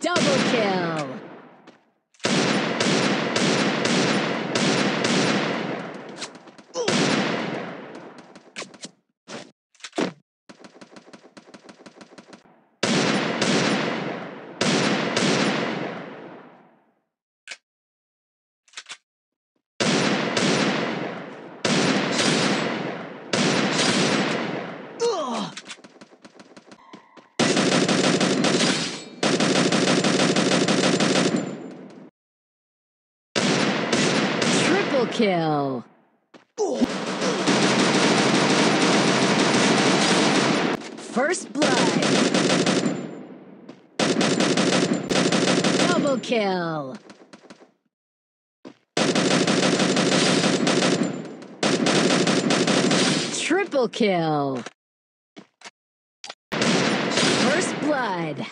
Double kill! Triple kill! First blood! Double kill! Triple kill! First blood!